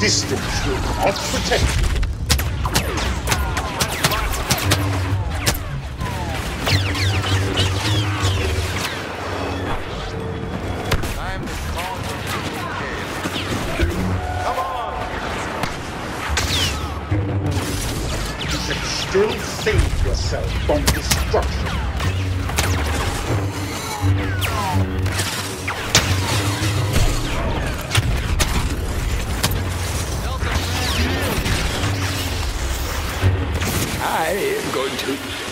Distance will not protect you. Time to call it a game. Come on! You can still save yourself from destruction. I am going to